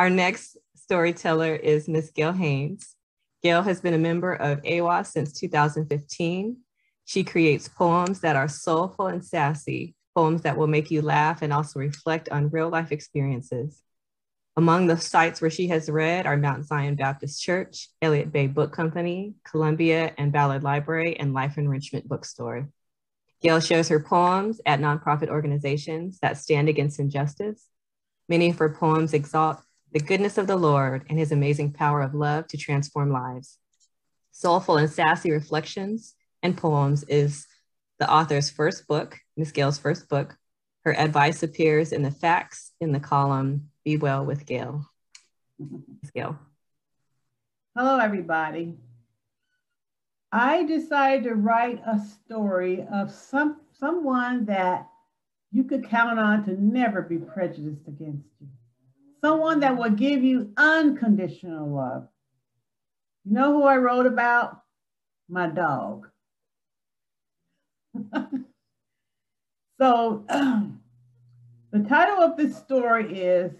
Our next storyteller is Miss Gail Haynes. Gail has been a member of AWA since 2015. She creates poems that are soulful and sassy, poems that will make you laugh and also reflect on real life experiences. Among the sites where she has read are Mount Zion Baptist Church, Elliott Bay Book Company, Columbia and Ballard Library, and Life Enrichment Bookstore. Gail shares her poems at nonprofit organizations that stand against injustice. Many of her poems exalt the goodness of the Lord and his amazing power of love to transform lives. Soulful and sassy reflections and poems is the author's first book, Miss Gail's first book. Her advice appears in the facts in the column Be Well with Gail. Ms. Gail. Hello, everybody. I decided to write a story of some someone that you could count on to never be prejudiced against you. Someone that will give you unconditional love. You know who I wrote about? My dog. so the title of this story is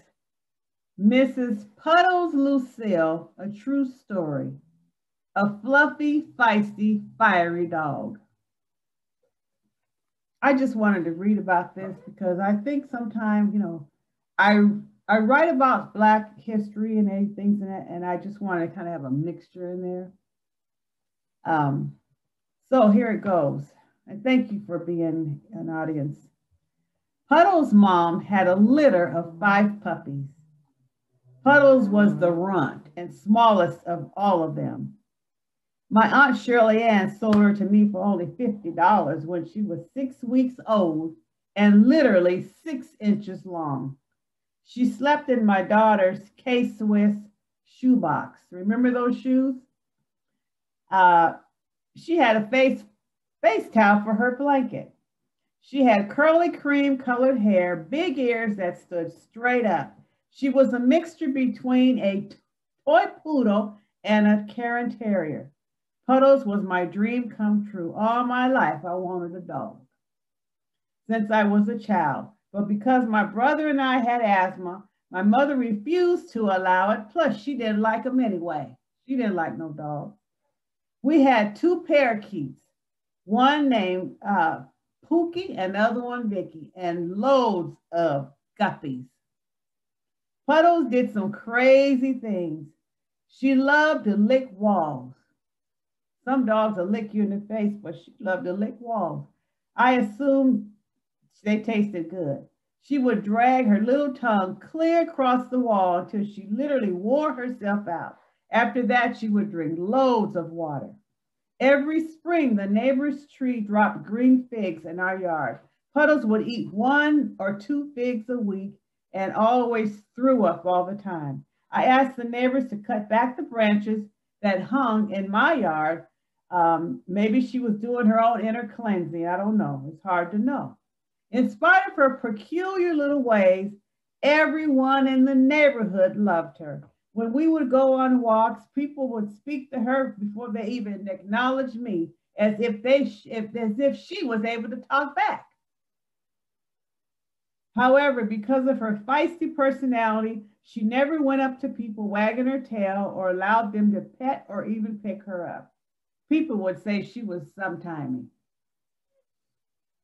Mrs. Puddles Lucille, a true story. A fluffy, feisty, fiery dog. I just wanted to read about this because I think sometimes, you know, I I write about Black history and things in it, and I just want to kind of have a mixture in there. Um, so here it goes. And thank you for being an audience. Puddles' mom had a litter of five puppies. Puddles was the runt and smallest of all of them. My Aunt Shirley Ann sold her to me for only $50 when she was six weeks old and literally six inches long. She slept in my daughter's K-Swiss shoebox. Remember those shoes? Uh, she had a face, face towel for her blanket. She had curly cream colored hair, big ears that stood straight up. She was a mixture between a toy poodle and a Cairn Terrier. Puddles was my dream come true. All my life, I wanted a dog since I was a child. But because my brother and I had asthma, my mother refused to allow it. Plus, she didn't like them anyway. She didn't like no dog. We had two parakeets, one named uh, Pookie and the other one Vicky, and loads of guppies. Puddles did some crazy things. She loved to lick walls. Some dogs will lick you in the face, but she loved to lick walls. I assumed they tasted good. She would drag her little tongue clear across the wall until she literally wore herself out. After that, she would drink loads of water. Every spring, the neighbor's tree dropped green figs in our yard. Puddles would eat one or two figs a week and always threw up all the time. I asked the neighbors to cut back the branches that hung in my yard. Um, maybe she was doing her own inner cleansing. I don't know. It's hard to know. In spite of her peculiar little ways, everyone in the neighborhood loved her. When we would go on walks, people would speak to her before they even acknowledged me, as if they if, as if she was able to talk back. However, because of her feisty personality, she never went up to people wagging her tail or allowed them to pet or even pick her up. People would say she was sometimey.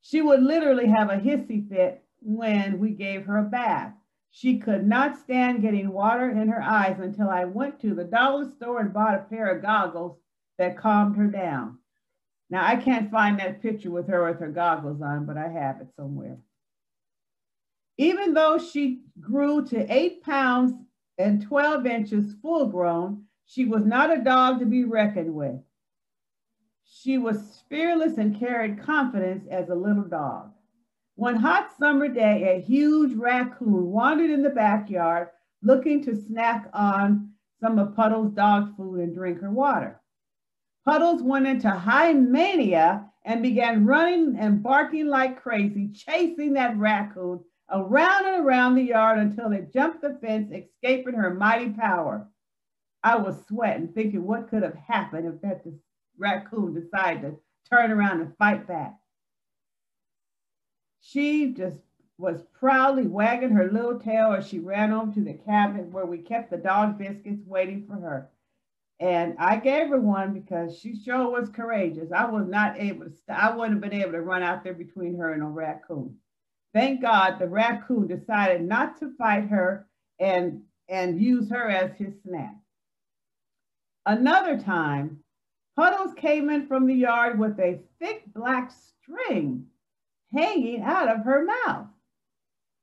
She would literally have a hissy fit when we gave her a bath. She could not stand getting water in her eyes until I went to the dollar store and bought a pair of goggles that calmed her down. Now, I can't find that picture with her with her goggles on, but I have it somewhere. Even though she grew to eight pounds and 12 inches full grown, she was not a dog to be reckoned with. She was fearless and carried confidence as a little dog. One hot summer day, a huge raccoon wandered in the backyard looking to snack on some of Puddles' dog food and drink her water. Puddles went into high mania and began running and barking like crazy, chasing that raccoon around and around the yard until it jumped the fence, escaping her mighty power. I was sweating, thinking what could have happened if that raccoon decided to turn around and fight back. She just was proudly wagging her little tail as she ran over to the cabinet where we kept the dog biscuits waiting for her. And I gave her one because she sure was courageous. I was not able to, I wouldn't have been able to run out there between her and a raccoon. Thank God the raccoon decided not to fight her and, and use her as his snack. Another time, Puddles came in from the yard with a thick black string hanging out of her mouth.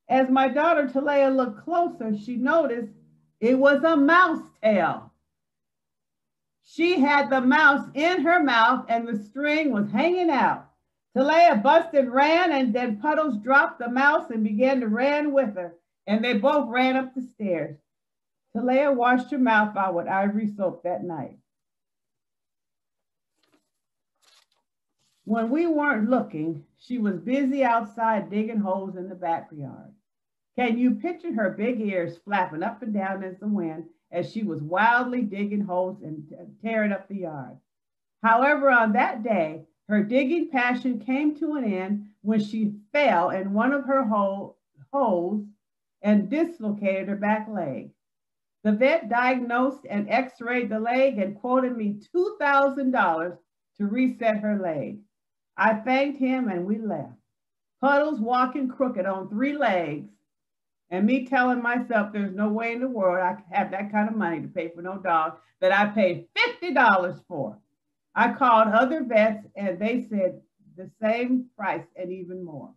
As my daughter Talea looked closer, she noticed it was a mouse tail. She had the mouse in her mouth and the string was hanging out. Talea busted ran and then Puddles dropped the mouse and began to run with her. And they both ran up the stairs. Talea washed her mouth out with ivory soap that night. When we weren't looking, she was busy outside digging holes in the backyard. Can you picture her big ears flapping up and down in the wind as she was wildly digging holes and tearing up the yard? However, on that day, her digging passion came to an end when she fell in one of her hole, holes and dislocated her back leg. The vet diagnosed and x rayed the leg and quoted me $2,000 to reset her leg. I thanked him and we left. Puddles walking crooked on three legs, and me telling myself there's no way in the world I could have that kind of money to pay for no dog that I paid $50 for. I called other vets and they said the same price and even more.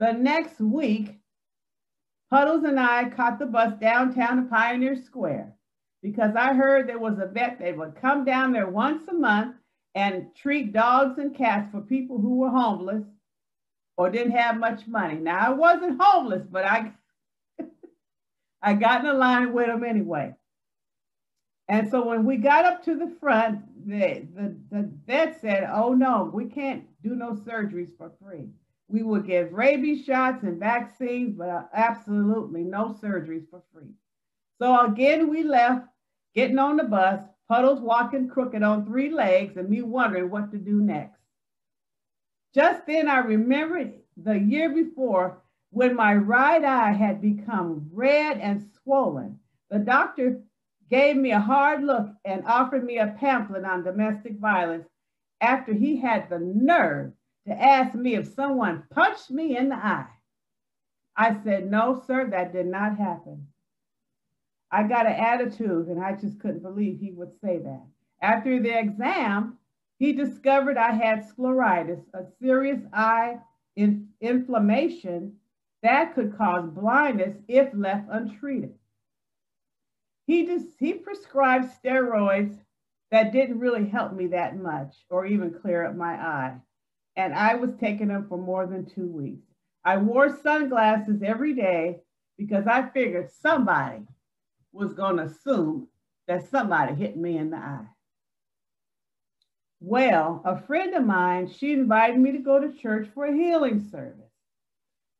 The next week, Puddles and I caught the bus downtown to Pioneer Square because I heard there was a vet that would come down there once a month and treat dogs and cats for people who were homeless or didn't have much money. Now I wasn't homeless, but I I got in line with them anyway. And so when we got up to the front, the, the, the vet said, oh no, we can't do no surgeries for free. We will give rabies shots and vaccines, but uh, absolutely no surgeries for free. So again, we left, getting on the bus, Puddles walking crooked on three legs, and me wondering what to do next. Just then I remembered the year before when my right eye had become red and swollen. The doctor gave me a hard look and offered me a pamphlet on domestic violence after he had the nerve to ask me if someone punched me in the eye. I said, no, sir, that did not happen. I got an attitude and I just couldn't believe he would say that. After the exam, he discovered I had scleritis, a serious eye in inflammation that could cause blindness if left untreated. He just he prescribed steroids that didn't really help me that much or even clear up my eye. And I was taking them for more than two weeks. I wore sunglasses every day because I figured somebody was going to assume that somebody hit me in the eye. Well, a friend of mine, she invited me to go to church for a healing service.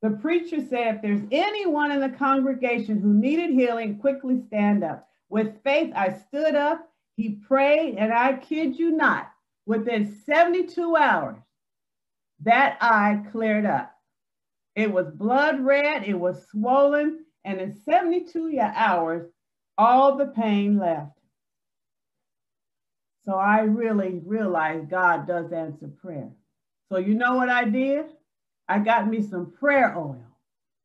The preacher said, if there's anyone in the congregation who needed healing, quickly stand up. With faith, I stood up, he prayed, and I kid you not, within 72 hours, that eye cleared up. It was blood red, it was swollen, and in 72 hours, all the pain left. So I really realized God does answer prayer. So you know what I did? I got me some prayer oil,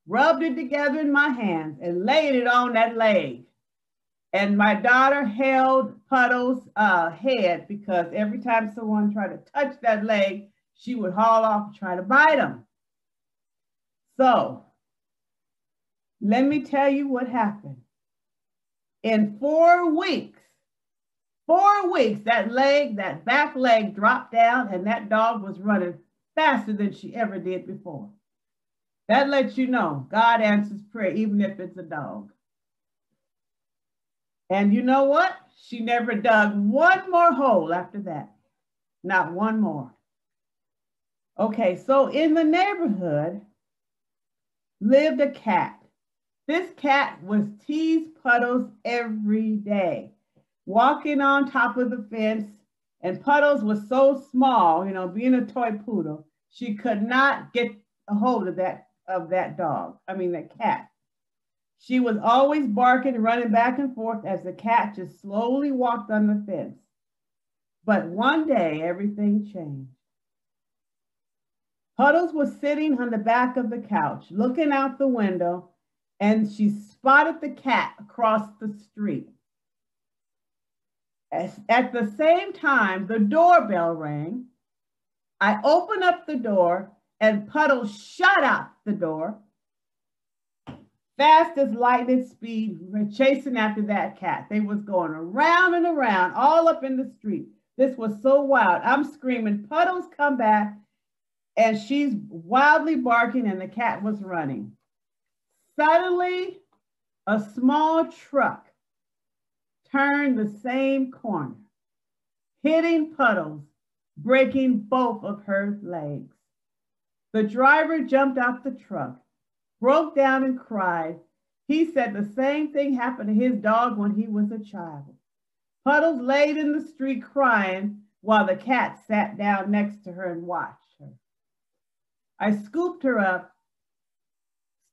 rubbed it together in my hands, and laid it on that leg. And my daughter held Puddle's uh, head because every time someone tried to touch that leg, she would haul off and try to bite him. So let me tell you what happened. In four weeks, four weeks, that leg, that back leg dropped down, and that dog was running faster than she ever did before. That lets you know God answers prayer, even if it's a dog. And you know what? She never dug one more hole after that. Not one more. Okay, so in the neighborhood lived a cat this cat was tease Puddles every day, walking on top of the fence. And Puddles was so small, you know, being a toy poodle, she could not get a hold of that of that dog, I mean, that cat. She was always barking, running back and forth as the cat just slowly walked on the fence. But one day, everything changed. Puddles was sitting on the back of the couch, looking out the window, and she spotted the cat across the street. At the same time, the doorbell rang. I opened up the door, and Puddles shut out the door fast as lightning speed, chasing after that cat. They was going around and around, all up in the street. This was so wild. I'm screaming, Puddles, come back. And she's wildly barking, and the cat was running. Suddenly, a small truck turned the same corner, hitting Puddles, breaking both of her legs. The driver jumped out the truck broke down and cried. He said the same thing happened to his dog when he was a child. Puddles laid in the street crying while the cat sat down next to her and watched her. I scooped her up,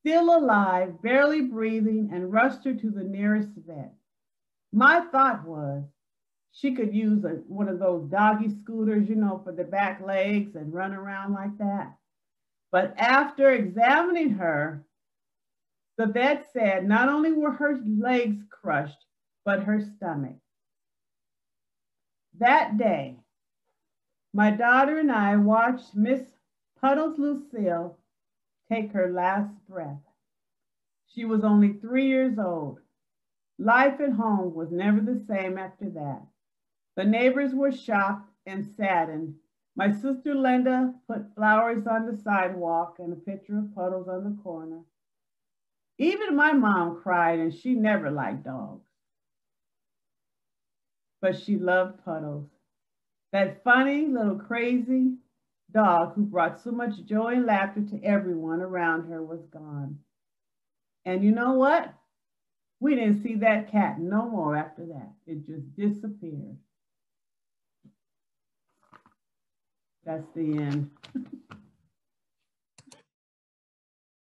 still alive, barely breathing, and rushed her to the nearest vet. My thought was she could use a, one of those doggy scooters, you know, for the back legs and run around like that. But after examining her, the vet said not only were her legs crushed, but her stomach. That day, my daughter and I watched Miss Puddles Lucille take her last breath. She was only three years old. Life at home was never the same after that. The neighbors were shocked and saddened my sister Linda put flowers on the sidewalk and a picture of Puddles on the corner. Even my mom cried and she never liked dogs. But she loved Puddles. That funny little crazy dog who brought so much joy and laughter to everyone around her was gone. And you know what? We didn't see that cat no more after that. It just disappeared. That's the end.